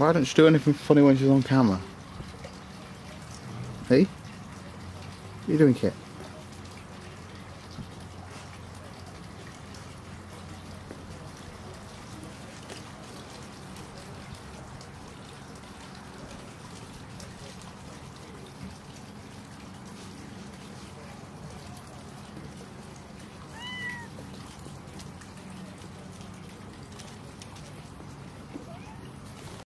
Why don't she do anything funny when she's on camera? Hey? What are you doing, Kit?